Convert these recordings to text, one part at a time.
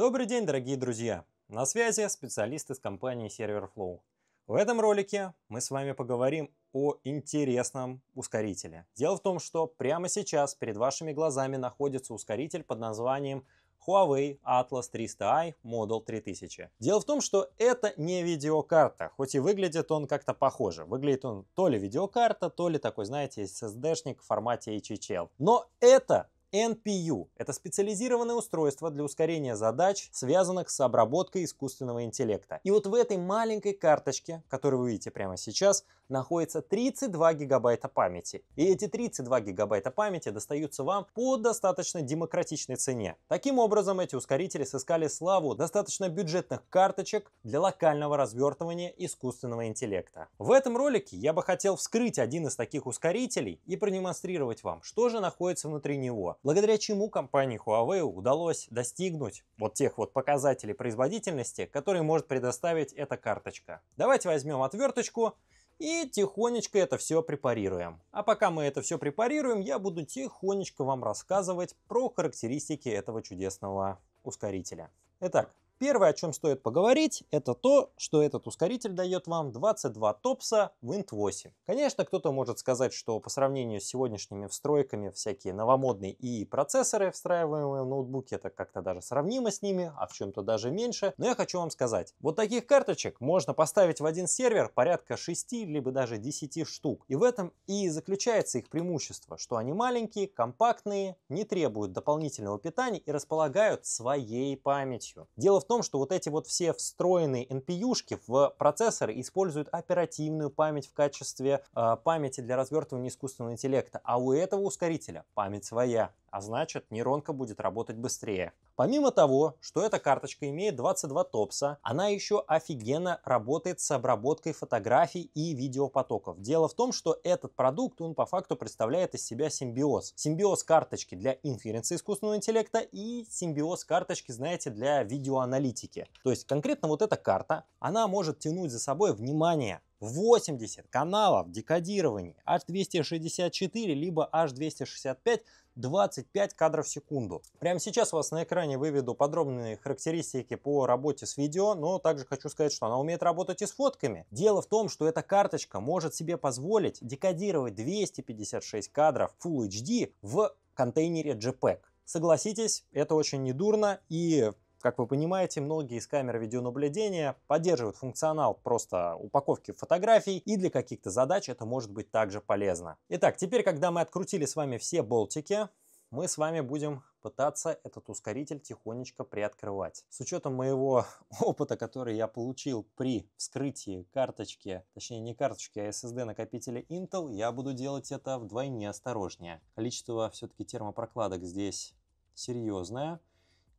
Добрый день, дорогие друзья! На связи специалисты из компании ServerFlow. В этом ролике мы с вами поговорим о интересном ускорителе. Дело в том, что прямо сейчас перед вашими глазами находится ускоритель под названием Huawei Atlas 300i Model 3000. Дело в том, что это не видеокарта, хоть и выглядит он как-то похоже. Выглядит он то ли видеокарта, то ли такой, знаете, SSD-шник в формате HHL. Но это NPU – это специализированное устройство для ускорения задач, связанных с обработкой искусственного интеллекта. И вот в этой маленькой карточке, которую вы видите прямо сейчас, находится 32 гигабайта памяти. И эти 32 гигабайта памяти достаются вам по достаточно демократичной цене. Таким образом, эти ускорители сыскали славу достаточно бюджетных карточек для локального развертывания искусственного интеллекта. В этом ролике я бы хотел вскрыть один из таких ускорителей и продемонстрировать вам, что же находится внутри него благодаря чему компании Huawei удалось достигнуть вот тех вот показателей производительности, которые может предоставить эта карточка. Давайте возьмем отверточку и тихонечко это все препарируем. А пока мы это все препарируем, я буду тихонечко вам рассказывать про характеристики этого чудесного ускорителя. Итак, Первое, о чем стоит поговорить, это то, что этот ускоритель дает вам 22 топса Wind 8. Конечно, кто-то может сказать, что по сравнению с сегодняшними встройками всякие новомодные и процессоры, встраиваемые в ноутбуке, это как-то даже сравнимо с ними, а в чем-то даже меньше. Но я хочу вам сказать, вот таких карточек можно поставить в один сервер порядка 6 либо даже 10 штук. И в этом и заключается их преимущество, что они маленькие, компактные, не требуют дополнительного питания и располагают своей памятью. Дело в том, что вот эти вот все встроенные NPU-шки в процессоры используют оперативную память в качестве э, памяти для развертывания искусственного интеллекта, а у этого ускорителя память своя а значит нейронка будет работать быстрее. Помимо того, что эта карточка имеет 22 топса, она еще офигенно работает с обработкой фотографий и видеопотоков. Дело в том, что этот продукт, он по факту представляет из себя симбиоз. Симбиоз карточки для инференции искусственного интеллекта и симбиоз карточки, знаете, для видеоаналитики. То есть конкретно вот эта карта, она может тянуть за собой внимание 80 каналов декодирования H264 либо H265 25 кадров в секунду. Прямо сейчас у вас на экране выведу подробные характеристики по работе с видео, но также хочу сказать, что она умеет работать и с фотками. Дело в том, что эта карточка может себе позволить декодировать 256 кадров Full HD в контейнере JPEG. Согласитесь, это очень недурно и как вы понимаете, многие из камер видеонаблюдения поддерживают функционал просто упаковки фотографий, и для каких-то задач это может быть также полезно. Итак, теперь, когда мы открутили с вами все болтики, мы с вами будем пытаться этот ускоритель тихонечко приоткрывать. С учетом моего опыта, который я получил при вскрытии карточки, точнее не карточки, а SSD накопителя Intel, я буду делать это вдвойне осторожнее. Количество все-таки термопрокладок здесь серьезное.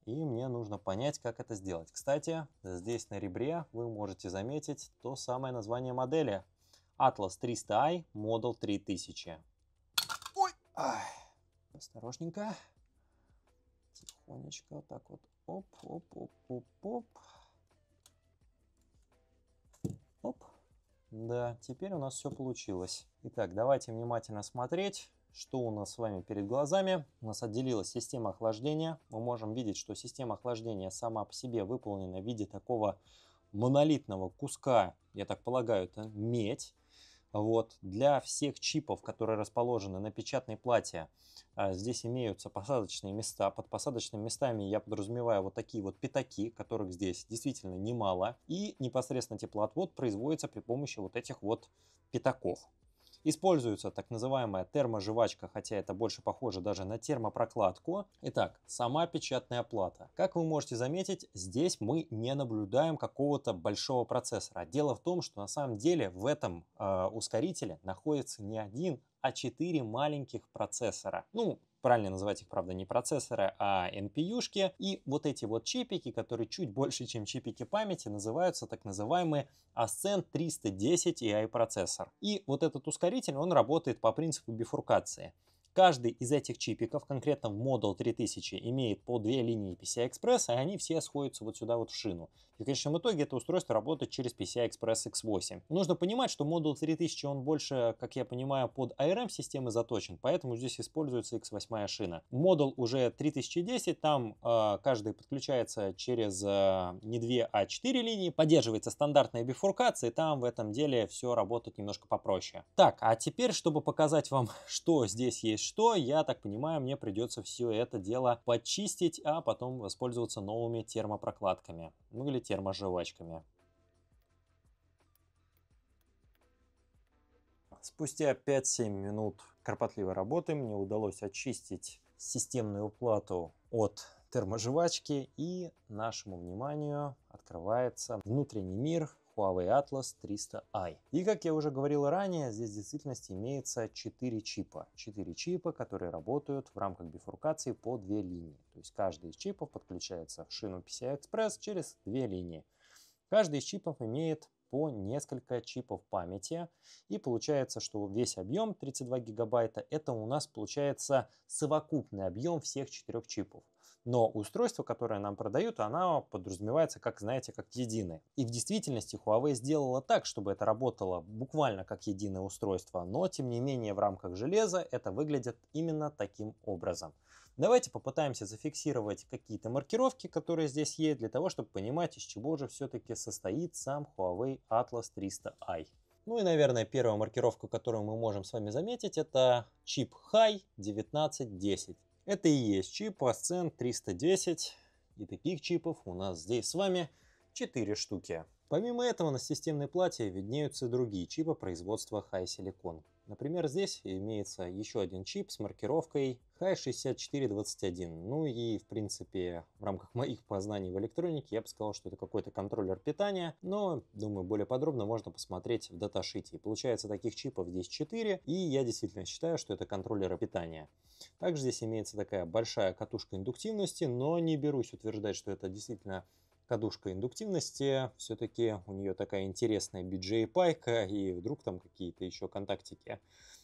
И мне нужно понять, как это сделать. Кстати, здесь на ребре вы можете заметить то самое название модели. Atlas 300i Model 3000. Ой! Ай. Осторожненько. Тихонечко вот так вот. Оп, оп, оп, оп, оп. Оп. Да, теперь у нас все получилось. Итак, давайте внимательно смотреть. Что у нас с вами перед глазами? У нас отделилась система охлаждения. Мы можем видеть, что система охлаждения сама по себе выполнена в виде такого монолитного куска, я так полагаю, это медь. Вот. Для всех чипов, которые расположены на печатной плате, а, здесь имеются посадочные места. Под посадочными местами я подразумеваю вот такие вот пятаки, которых здесь действительно немало. И непосредственно теплоотвод производится при помощи вот этих вот пятаков. Используется так называемая терможевачка, хотя это больше похоже даже на термопрокладку. Итак, сама печатная плата. Как вы можете заметить, здесь мы не наблюдаем какого-то большого процессора. Дело в том, что на самом деле в этом э, ускорителе находится не один, а четыре маленьких процессора. Ну, правильно называть их, правда, не процессоры, а NPU-шки. И вот эти вот чипики, которые чуть больше, чем чипики памяти, называются так называемые Ascend 310 AI процессор. И вот этот ускоритель, он работает по принципу бифуркации. Каждый из этих чипиков, конкретно в Model 3000, имеет по две линии PCI-Express, и они все сходятся вот сюда вот в шину. И в конечном итоге это устройство работает через PCI-Express X8. Нужно понимать, что Model 3000, он больше, как я понимаю, под ARM-системы заточен, поэтому здесь используется X8 шина. Model уже 3010, там э, каждый подключается через э, не 2, а 4 линии, поддерживается стандартная бифуркация, и там в этом деле все работает немножко попроще. Так, а теперь, чтобы показать вам, что здесь есть что, я так понимаю, мне придется все это дело почистить, а потом воспользоваться новыми термопрокладками. Ну или терможевачками. Спустя 5-7 минут кропотливой работы мне удалось очистить системную плату от терможевачки и нашему вниманию открывается внутренний мир Huawei Atlas 300i. И как я уже говорил ранее, здесь в действительности имеется 4 чипа. 4 чипа, которые работают в рамках бифуркации по 2 линии. То есть каждый из чипов подключается в шину PCI Express через 2 линии. Каждый из чипов имеет по несколько чипов памяти. И получается, что весь объем 32 гигабайта, это у нас получается совокупный объем всех четырех чипов. Но устройство, которое нам продают, оно подразумевается, как, знаете, как единое. И в действительности Huawei сделала так, чтобы это работало буквально как единое устройство, но тем не менее в рамках железа это выглядит именно таким образом. Давайте попытаемся зафиксировать какие-то маркировки, которые здесь есть, для того, чтобы понимать, из чего же все-таки состоит сам Huawei Atlas 300i. Ну и, наверное, первая маркировка, которую мы можем с вами заметить, это чип High 1910. Это и есть чип Ascend 310. И таких чипов у нас здесь с вами 4 штуки. Помимо этого на системной плате виднеются другие чипы производства High Silicon. Например, здесь имеется еще один чип с маркировкой Hi6421. Ну и, в принципе, в рамках моих познаний в электронике я бы сказал, что это какой-то контроллер питания, но, думаю, более подробно можно посмотреть в даташите. Получается, таких чипов здесь 4, и я действительно считаю, что это контроллеры питания. Также здесь имеется такая большая катушка индуктивности, но не берусь утверждать, что это действительно кадушка индуктивности, все-таки у нее такая интересная BJ-пайка, и вдруг там какие-то еще контактики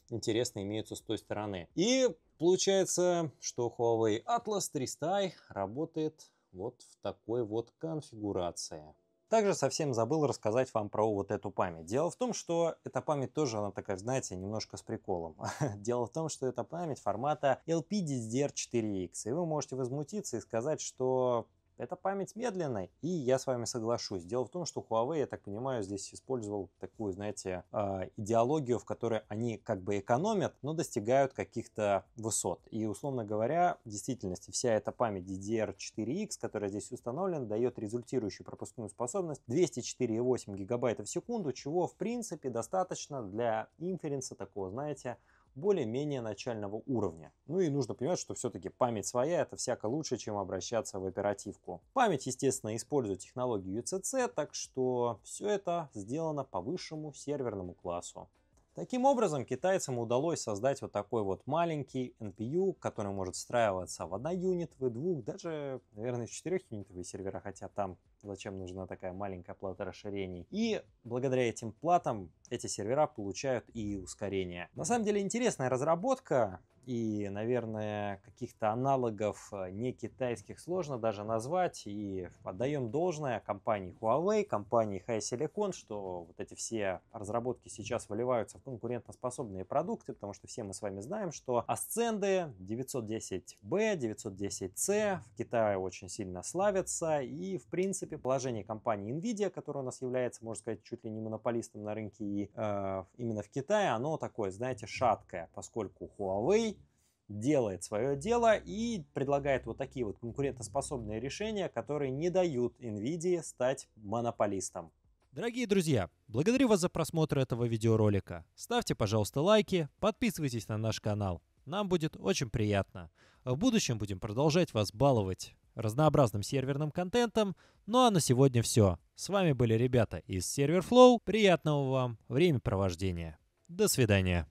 интересные имеются с той стороны. И получается, что Huawei Atlas 300i работает вот в такой вот конфигурации. Также совсем забыл рассказать вам про вот эту память. Дело в том, что эта память тоже, она такая, знаете, немножко с приколом. Дело в том, что это память формата LPDDR4X. И вы можете возмутиться и сказать, что это память медленная, и я с вами соглашусь. Дело в том, что Huawei, я так понимаю, здесь использовал такую, знаете, а, идеологию, в которой они как бы экономят, но достигают каких-то высот. И, условно говоря, в действительности вся эта память DDR4X, которая здесь установлена, дает результирующую пропускную способность 204,8 гигабайта в секунду, чего, в принципе, достаточно для инференса такого, знаете, более-менее начального уровня. Ну и нужно понимать, что все-таки память своя это всяко лучше, чем обращаться в оперативку. Память, естественно, использует технологию UCC, так что все это сделано по высшему серверному классу. Таким образом, китайцам удалось создать вот такой вот маленький NPU, который может встраиваться в 1 юнит, в 2, даже, наверное, в 4 юнитовые сервера, хотя там зачем нужна такая маленькая плата расширений. И благодаря этим платам эти сервера получают и ускорение. На самом деле интересная разработка, и, наверное, каких-то аналогов э, не китайских сложно даже назвать. И отдаем должное компании Huawei, компании High Silicon, что вот эти все разработки сейчас выливаются в конкурентоспособные продукты, потому что все мы с вами знаем, что Ascend 910B, 910C в Китае очень сильно славятся. И, в принципе, положение компании Nvidia, которая у нас является, можно сказать, чуть ли не монополистом на рынке и э, именно в Китае, оно такое, знаете, шаткое, поскольку Huawei делает свое дело и предлагает вот такие вот конкурентоспособные решения, которые не дают NVIDIA стать монополистом. Дорогие друзья, благодарю вас за просмотр этого видеоролика. Ставьте, пожалуйста, лайки, подписывайтесь на наш канал. Нам будет очень приятно. В будущем будем продолжать вас баловать разнообразным серверным контентом. Ну а на сегодня все. С вами были ребята из ServerFlow. Приятного вам времяпровождения. До свидания.